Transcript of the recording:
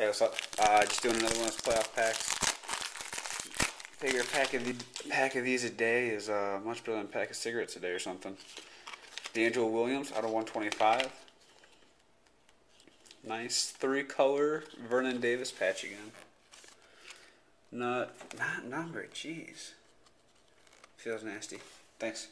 Hey, what's up? Uh, just doing another one of those playoff packs. Figure a pack of, the, pack of these a day is uh, much better than a pack of cigarettes a day or something. DeAngelo Williams out of 125. Nice three color Vernon Davis patch again. Not, not number, jeez. Feels nasty. Thanks.